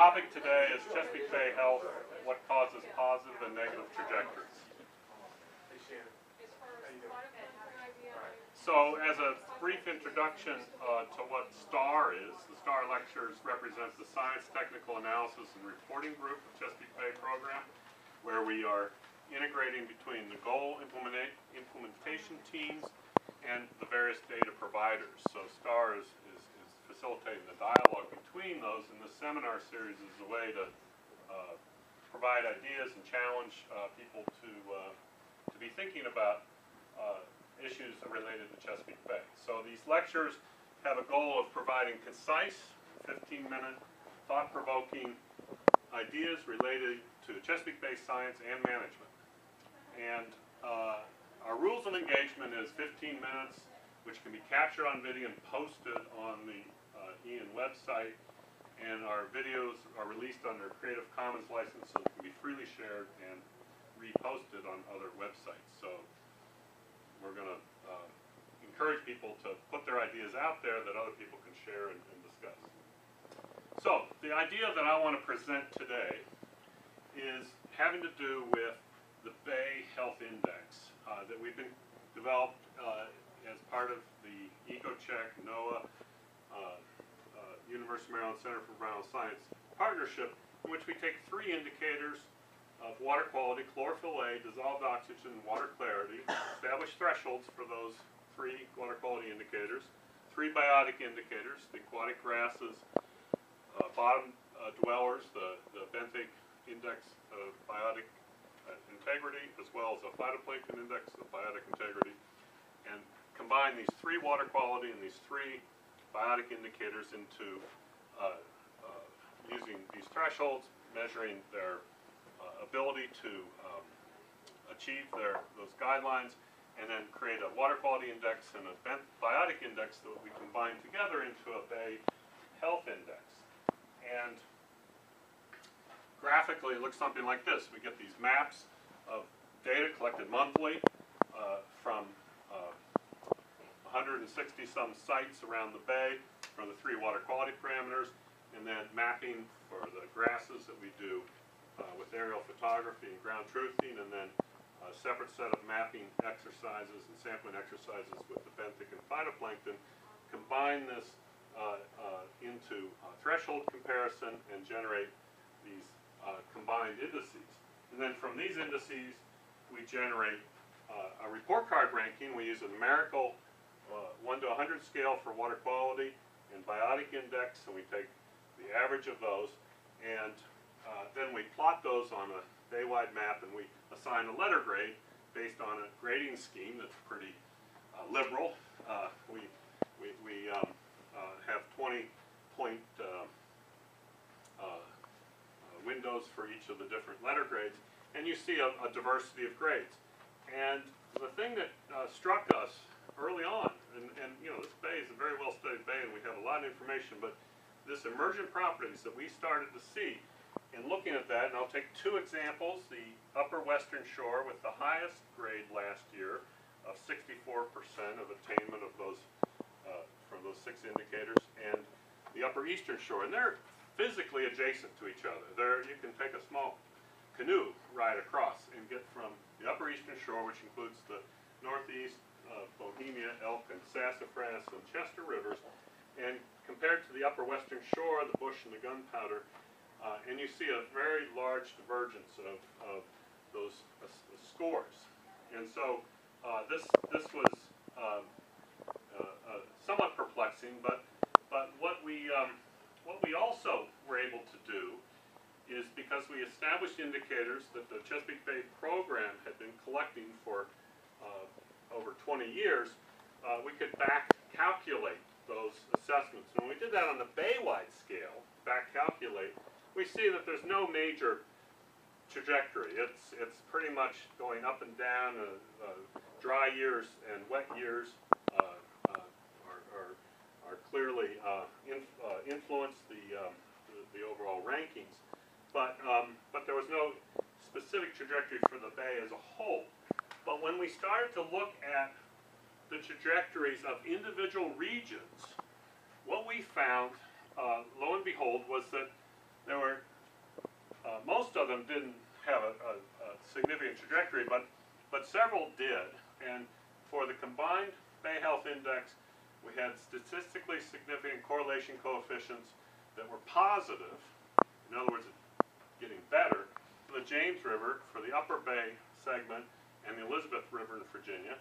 topic today is Chesapeake Bay Health, what causes positive and negative trajectories. So as a brief introduction uh, to what STAR is, the STAR Lectures represents the Science, Technical Analysis, and Reporting Group of Chesapeake Bay Program, where we are integrating between the goal implementa- implementation teams and the various data providers. So STAR is, is facilitating the dialogue between those, and the seminar series is a way to uh, provide ideas and challenge uh, people to, uh, to be thinking about uh, issues related to Chesapeake Bay. So these lectures have a goal of providing concise, 15-minute, thought-provoking ideas related to Chesapeake Bay science and management. And uh, our rules of engagement is 15 minutes, which can be captured on video and posted on the uh, IAN website. And our videos are released under Creative Commons license, so they can be freely shared and reposted on other websites. So we're gonna, uh, encourage people to put their ideas out there that other people can share and, and discuss. So, the idea that I wanna present today is having to do with the Bay Health Index, uh, that we've been developed, uh, as part of the EcoCheck, NOAA, University of Maryland Center for Environmental Science partnership, in which we take three indicators of water quality, chlorophyll A, dissolved oxygen, water clarity, establish thresholds for those three water quality indicators, three biotic indicators, the aquatic grasses, uh, bottom uh, dwellers, the, the benthic index of biotic uh, integrity, as well as a phytoplankton index of biotic integrity, and combine these three water quality and these three biotic indicators into uh, uh, using these thresholds, measuring their uh, ability to um, achieve their, those guidelines, and then create a water quality index and a biotic index that we combine together into a Bay Health Index. And graphically, it looks something like this. We get these maps of data collected monthly uh, from uh, 160 some sites around the bay for the three water quality parameters, and then mapping for the grasses that we do uh, with aerial photography and ground truthing, and then a separate set of mapping exercises and sampling exercises with the benthic and phytoplankton. Combine this uh, uh, into a threshold comparison and generate these uh, combined indices. And then from these indices, we generate uh, a report card ranking. We use a numerical uh, 1 to 100 scale for water quality and biotic index, and we take the average of those. And uh, then we plot those on a Baywide map, and we assign a letter grade based on a grading scheme that's pretty uh, liberal. Uh, we we, we um, uh, have 20 point uh, windows for each of the different letter grades, and you see a, a diversity of grades. And the thing that struck us early on, and, and you know this bay is a very well studied bay, and we have a lot of information, but this emergent properties that we started to see in looking at that, and I'll take two examples, the upper western shore with the highest grade last year of 64% of attainment of those, uh, from those six indicators, and the upper eastern shore, and they're physically adjacent to each other. There, you can take a small canoe ride across and get from the upper eastern shore, which includes the northeast, uh, Bohemia, Elk, and Sassafras, and Chester rivers, and compared to the upper western shore, the Bush and the Gunpowder, uh, and you see a very large divergence of, of those uh, scores. And so uh, this this was um, uh, uh, somewhat perplexing, but but what we um, what we also were able to do is because we established indicators that the Chesapeake Bay program had been collecting for uh, 20 years, uh, we could back calculate those assessments. And when we did that on the Baywide scale, back calculate, we see that there's no major trajectory. It's, it's pretty much going up and down. Uh, uh, dry years and wet years uh, uh, are, are, are clearly uh, inf uh, influence the, um, the, the overall rankings. But, um, but there was no specific trajectory for the bay as a whole. But when we started to look at the trajectories of individual regions, what we found, uh, lo and behold, was that there were uh, most of them didn't have a, a, a significant trajectory, but, but several did. And for the combined Bay Health Index, we had statistically significant correlation coefficients that were positive. In other words, getting better for the James River, for the Upper Bay segment, and the Elizabeth River in Virginia.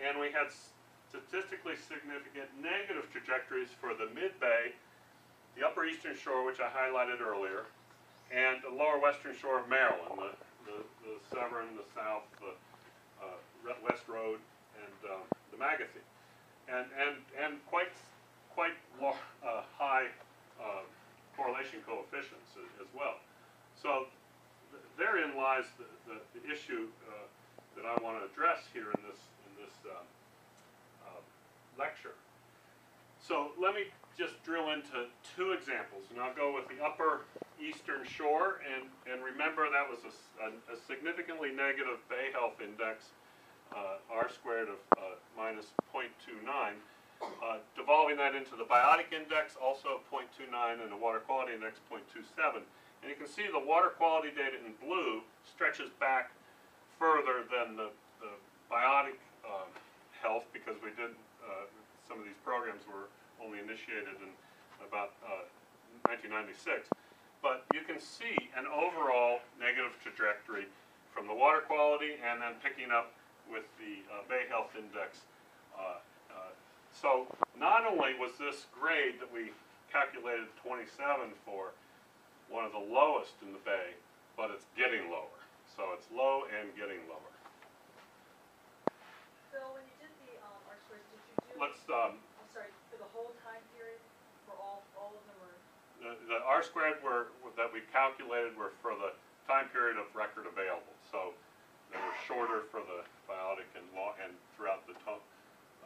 And we had statistically significant negative trajectories for the Mid-Bay, the Upper Eastern Shore, which I highlighted earlier, and the Lower Western Shore of Maryland, the, the, the Severn, the South, the uh, West Rhode, and um, the Magothy. And, and, and quite, quite uh, high uh, correlation coefficients as, as well. So th- therein lies the, the, the issue uh, that I want to address here in this, in this um, uh, lecture. So let me just drill into two examples, and I'll go with the upper eastern shore, and, and remember that was a significantly negative Bay Health Index, uh, R squared of uh, minus 0.29. Uh, devolving that into the biotic index, also 0.29, and the water quality index 0.27. And you can see the water quality data in blue stretches back further than the, the biotic um, health because we did, uh, some of these programs were only initiated in about uh, 1996. But you can see an overall negative trajectory from the water quality and then picking up with the uh, Bay Health Index. Uh, uh, so not only was this grade that we calculated 27 for one of the lowest in the bay, but it's getting lower. So it's low and getting lower. Phil, when you did the, um, R squares, did you do, Let's, um, I'm sorry, for the whole time period, for all, all of them or? the, the R squared were, that we calculated were for the time period of record available. So they were shorter for the biotic and law, and throughout the to,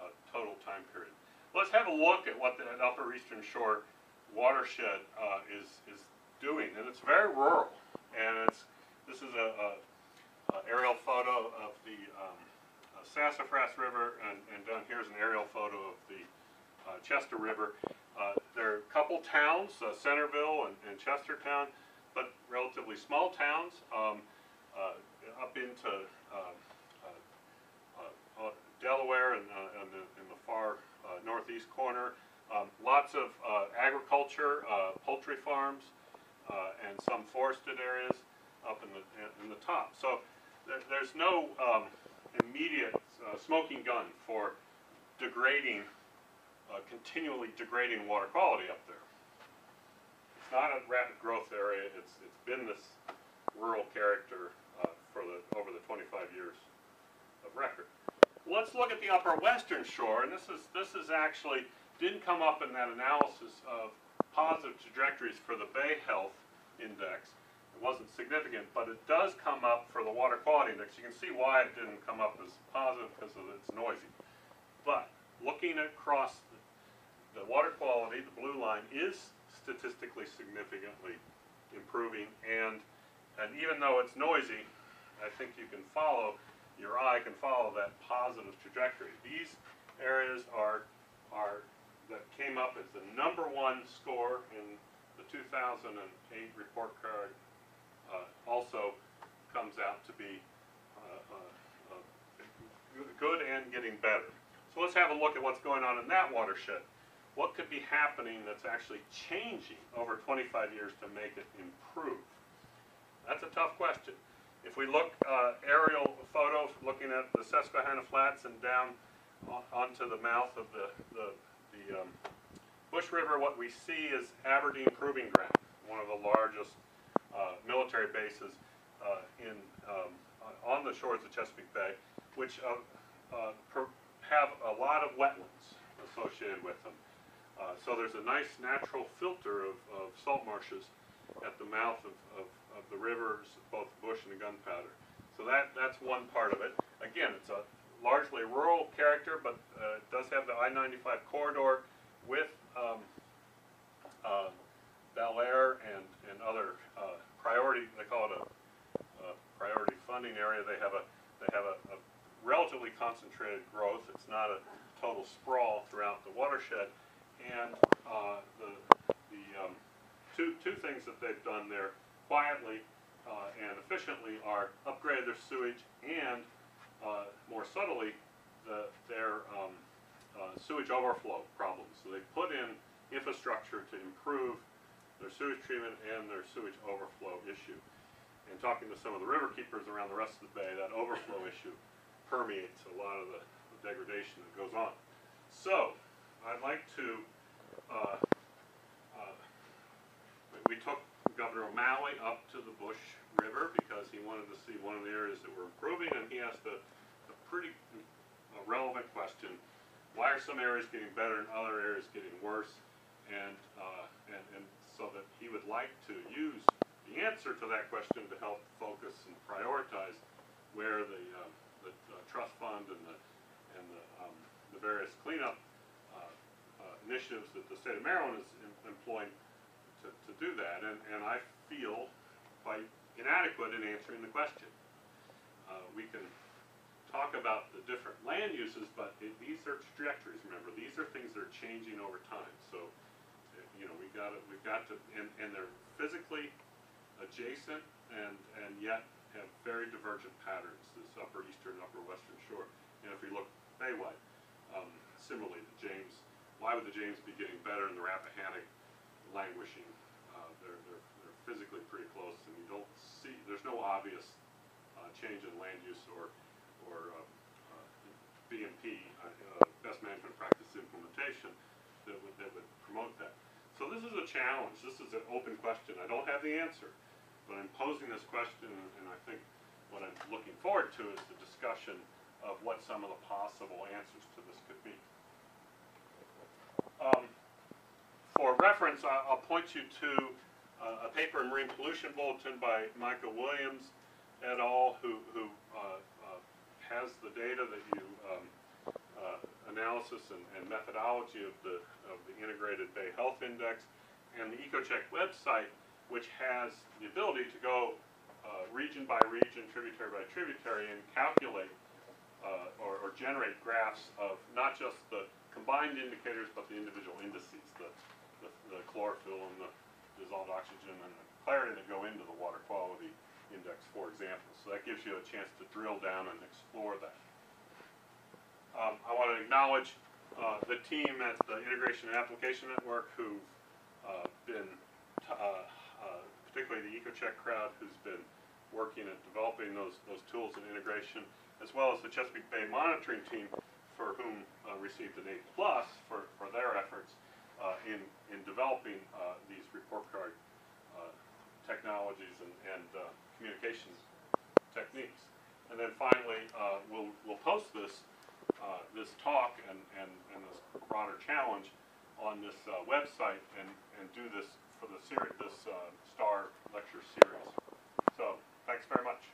uh, total time period. Let's have a look at what the Upper Eastern Shore watershed, uh, is, is doing, and it's very rural. And it's, this is a, a, a aerial photo of the, um, uh, Sassafras River, and, and down here's an aerial photo of the, uh, Chester River. Uh, there are a couple towns, uh, Centreville and, and Chestertown, but relatively small towns, um, up into, uh, Delaware and, in the, in the far, northeast corner. Um, lots of, agriculture, poultry farms, uh, and some forested areas up in the, in the top. So there, there's no, um, immediate, uh, smoking gun for degrading uh, continually degrading water quality up there. It's not a rapid growth area, it's, it's been this rural character uh, for the, over the 25 years of record. Let's look at the upper western shore, and this is, this is actually, didn't come up in that analysis of positive trajectories for the Bay Health Index. It wasn't significant, but it does come up for the water quality index. You can see why it didn't come up as positive because it's noisy. But looking across the, the water quality, the blue line is statistically significantly improving and and even though it's noisy, I think you can follow, your eye can follow that positive trajectory. These areas are are that came up as the number one score in the 2008 report card also comes out to be uh, uh, uh, good and getting better. So let's have a look at what's going on in that watershed. What could be happening that's actually changing over 25 years to make it improve? That's a tough question. If we look uh, aerial photo, looking at the Susquehanna Flats and down onto the mouth of the, the, the um, Bush River, what we see is Aberdeen Proving Ground, one of the largest uh, military bases uh, in, um, on the shores of Chesapeake Bay, which uh, uh, have a lot of wetlands associated with them. Uh, so there's a nice natural filter of, of salt marshes at the mouth of, of, of the rivers, both Bush and Gunpowder. So that, that's one part of it. Again, it's a largely rural character, but uh, it does have the I-95 corridor with um, uh, Bel Air and, and other uh, priority, they call it a, a priority funding area. They have a, they have a, a relatively concentrated growth. It's not a total sprawl throughout the watershed. And uh, the, the um, two, two things that they've done there quietly uh, and efficiently are upgrade their sewage and, uh, more subtly, the, their, um, uh, sewage overflow problems. So they put in infrastructure to improve their sewage treatment and their sewage overflow issue. And talking to some of the river keepers around the rest of the bay, that overflow issue permeates a lot of the the degradation that goes on. So, I'd like to, uh, uh, we- took Governor O'Malley up to the Bush River because he wanted to see one of the areas that were improving, and he asked a, a pretty uh, relevant question. Why are some areas getting better and other areas getting worse? And, uh, and, and so that he would like to use the answer to that question to help focus and prioritize where the, uh, the uh, trust fund and the, and the, um, the various cleanup, uh, uh, initiatives that the state of Maryland is em- employing to, to do that, and, and I feel quite inadequate in answering the question. Uh, we can talk about the different land uses, but it, these are trajectories, remember, these are things that are changing over time, so, you know, we gotta, we've got to, and, and they're physically adjacent and, and yet have very divergent patterns, this upper eastern, upper western shore. And if we look baywide, um, similarly, the James, why would the James be getting better and the Rappahannock languishing? Uh, they're, they're, they're physically pretty close and you don't see, there's no obvious, uh, change in land use or, or, uh, uh, BMP, uh, uh, best management practice implementation that would, that would promote that. This is a challenge, this is an open question, I don't have the answer, but I'm posing this question and I think what I'm looking forward to is the discussion of what some of the possible answers to this could be. Um, for reference, I'll point you to uh, a paper in Marine Pollution Bulletin by Michael Williams et al., who, who uh, uh, has the data that you, um, analysis and, and methodology of the, of the Integrated Bay Health Index, and the EcoCheck website, which has the ability to go uh, region by region, tributary by tributary, and calculate uh, or, or generate graphs of not just the combined indicators, but the individual indices, the, the, the chlorophyll and the dissolved oxygen and the clarity that go into the water quality index, for example. So that gives you a chance to drill down and explore that. Um, I want to acknowledge uh, the team at the Integration and Application Network who've uh, been, uh, uh, particularly the EcoCheck crowd, who's been working at developing those, those tools and integration, as well as the Chesapeake Bay Monitoring Team, for whom uh, received an A plus for, for their efforts in, in developing these report card technologies and, and communications techniques. And then finally, uh, we'll, we'll post this, uh, this talk and, and, and this broader challenge on this uh, website and, and do this for the series, this uh, STAR lecture series. So, thanks very much.